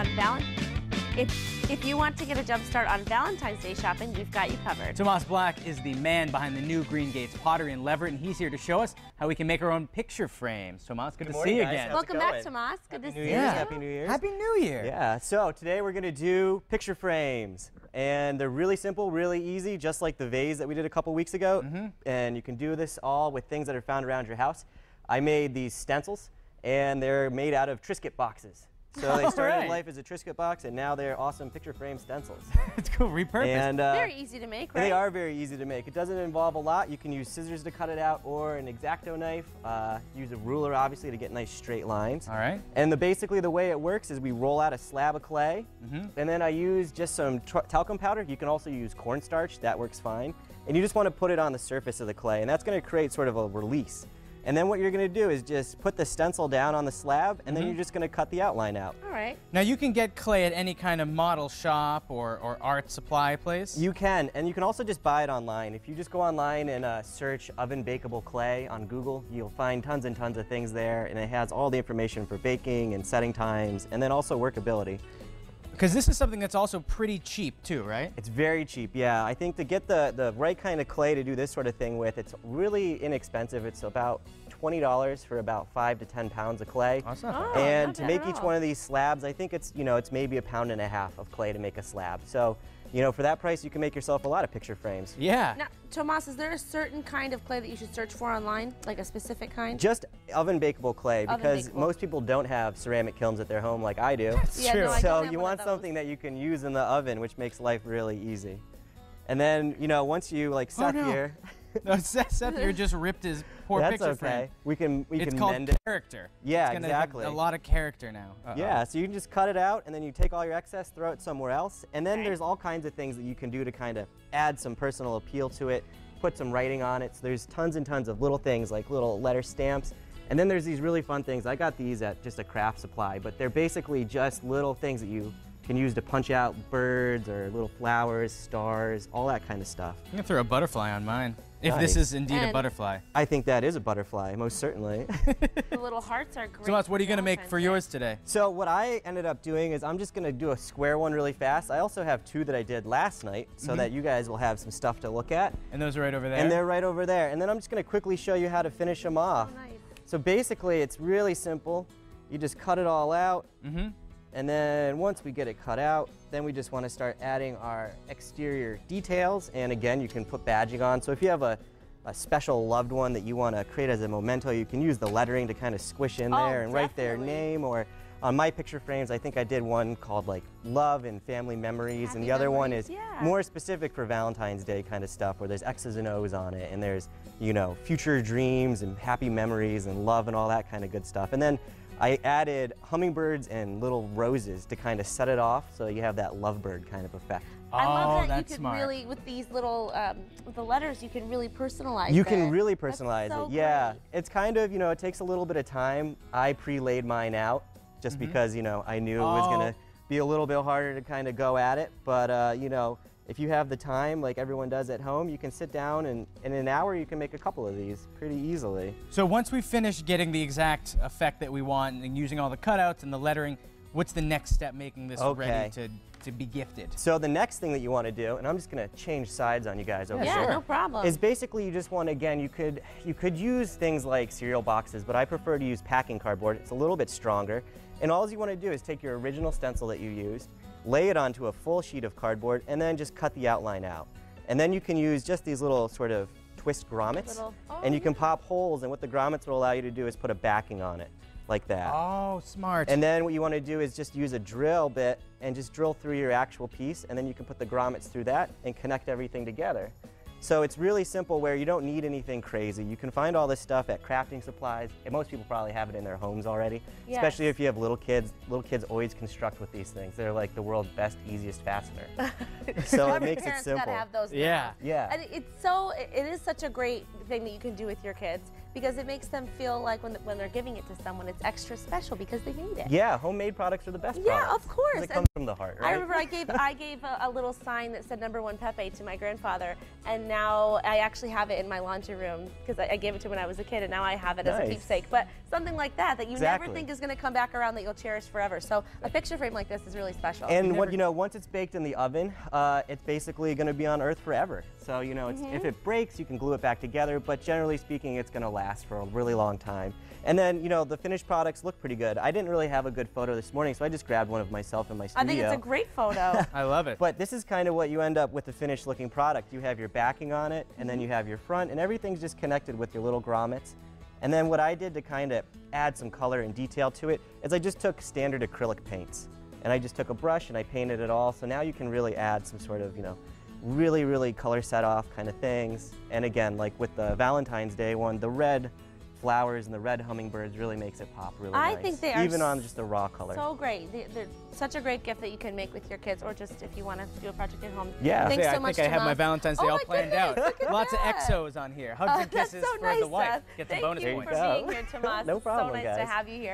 on Valentine's. If, if you want to get a jump start on Valentine's Day shopping, we've got you covered. Tomas Black is the man behind the new Green Gates Pottery in Leverett, and he's here to show us how we can make our own picture frames. Tomas, good, Good to morning, see you guys. again. How's Welcome back, going? Tomas. Good Happy to New see Year's. you. Happy New Year. Happy New Year. Yeah, so today we're gonna do picture frames. And they're really simple, really easy, just like the vase that we did a couple weeks ago. Mm-hmm. And you can do this all with things that are found around your house. I made these stencils, and they're made out of Triscuit boxes. So they started Alright. life as a Triscuit box, and now they're awesome picture frame stencils. it's cool, repurposed. and uh, Very easy to make, right? They are very easy to make. It doesn't involve a lot. You can use scissors to cut it out or an X-Acto knife. Uh, use a ruler, obviously, to get nice straight lines. All right. And the, basically the way it works is we roll out a slab of clay, Mm-hmm. and then I use just some tr- talcum powder. You can also use cornstarch. That works fine. And you just want to put it on the surface of the clay, and that's going to create sort of a release. And then what you're going to do is just put the stencil down on the slab, and Mm-hmm. then you're just going to cut the outline out. All right. Now you can get clay at any kind of model shop or, or art supply place. You can, and you can also just buy it online. If you just go online and uh, search oven bakeable clay on Google, you'll find tons and tons of things there, and it has all the information for baking and setting times, and then also workability. Because this is something that's also pretty cheap too, right? It's very cheap, yeah. I think to get the, the right kind of clay to do this sort of thing with, it's really inexpensive. It's about $20 for about five to 10 pounds of clay. That's not Oh, and not to make each one of these slabs, I think it's, you know, it's maybe a pound and a half of clay to make a slab. So, you know, for that price, you can make yourself a lot of picture frames. Yeah. Now, Tomas, is there a certain kind of clay that you should search for online? Like a specific kind? Just oven bakeable clay Oven because bakeable. most people don't have ceramic kilns at their home like I do. yeah, true. no, I so you want something that you can use in the oven, which makes life really easy. And then, you know, once you like Oh, no. here, No, Seth, Seth, you just ripped his poor that's picture okay. frame. We can we It's can called mend it. character. Yeah, it's gonna have exactly. A lot of character now. Uh-oh. Yeah, so you can just cut it out and then you take all your excess, throw it somewhere else. And then there's all kinds of things that you can do to kind of add some personal appeal to it, put some writing on it. So there's tons and tons of little things like little letter stamps. And then there's these really fun things. I got these at just a craft supply, but they're basically just little things that you can use to punch out birds or little flowers, stars, all that kind of stuff. I'm gonna throw a butterfly on mine. If this is indeed a butterfly. I think that is a butterfly, most certainly. The little hearts are great. Tomas, what are you gonna make for Day. yours today? So what I ended up doing is I'm just gonna do a square one really fast. I also have two that I did last night so that you guys will have some stuff to look at. And those are right over there. And they're right over there. And then I'm just gonna quickly show you how to finish them off. Oh, nice. So basically it's really simple. You just cut it all out. Mm-hmm. And then once we get it cut out, then we just wanna start adding our exterior details. And again, you can put badging on. So if you have a, a special loved one that you wanna create as a memento, you can use the lettering to kind of squish in Oh, there and write their name or on my picture frames, I think I did one called like love and family memories, and Happy the other one is yeah. more specific for Valentine's Day kind of stuff, where there's X's and O's on it, and there's you know future dreams and happy memories and love and all that kind of good stuff. And then I added hummingbirds and little roses to kind of set it off, so you have that lovebird kind of effect. I oh, love that that's you can smart. really, with these little, um, with the letters, you can really personalize You can it. really personalize so it. Yeah, great. it's kind of you know it takes a little bit of time. I pre-laid mine out just because you know I knew it was Mm-hmm. Oh. gonna be a little bit harder to kind of go at it. But uh, you know if you have the time, like everyone does at home, you can sit down and in an hour you can make a couple of these pretty easily. So once we finish getting the exact effect that we want and using all the cutouts and the lettering, what's the next step making this Okay. ready to, to be gifted? So the next thing that you want to do, and I'm just gonna change sides on you guys over Yeah, Yeah, here. no problem. is basically you just want again you could you could use things like cereal boxes but i prefer to use packing cardboard it's a little bit stronger and all you want to do is take your original stencil that you used lay it onto a full sheet of cardboard and then just cut the outline out and then you can use just these little sort of twist grommets Little- oh, and you oh. can pop holes and what the grommets will allow you to do is put a backing on it like that Oh, smart. and then what you want to do is just use a drill bit and just drill through your actual piece, and then you can put the grommets through that and connect everything together. So it's really simple where you don't need anything crazy. You can find all this stuff at crafting supplies, and most people probably have it in their homes already, especially if you have little kids. Little kids always construct with these things. They're like the world's best, easiest fastener. so it makes it simple. gotta have those. Yeah. now. Yeah. And it's so. it- It is such a great thing that you can do with your kids because it makes them feel like when when they're giving it to someone, it's extra special because they made it. Yeah, homemade products are the best Yeah, products. of course. It comes from the heart, I remember I gave I gave a, a little sign that said number one Pepe to my grandfather, and now I actually have it in my laundry room because I, I gave it to when I was a kid, and now I have it as a keepsake. But something like that that you Exactly. never think is going to come back around that you'll cherish forever. So a picture frame like this is really special. And what you know, once it's baked in the oven, uh, it's basically going to be on Earth forever. So you know, it's, Mm-hmm. if it breaks, you can glue it back together. But generally speaking, it's going to last for a really long time. And then you know, the finished products look pretty good. I didn't really have a good photo this morning, so I just grabbed one of myself in my studio. I studio. think it's a great photo. I love it. But this is kind of what you end up with the finished looking product. You have your backing on it, and Mm-hmm. then you have your front, and everything's just connected with your little grommets. And then what I did to kind of add some color and detail to it is I just took standard acrylic paints. And I just took a brush and I painted it all. So now you can really add some sort of, you know, really, really color set off kind of things. And again, like with the Valentine's Day one, the red flowers and the red hummingbirds really makes it pop really I nice. think they are Even on just the raw color. so great. They, they're such a great gift that you can make with your kids, or just if you want to do a project at home. Yeah. Thanks I so much, think I have my Tomas. Valentine's Day Oh all my planned goodness, out. look at Lots that. of exos on here. Hugs Oh, and kisses so for nice, the wife. Seth. Get some Thank bonus you points. for being oh. here, Tomas. No problem, So nice guys. to have you here.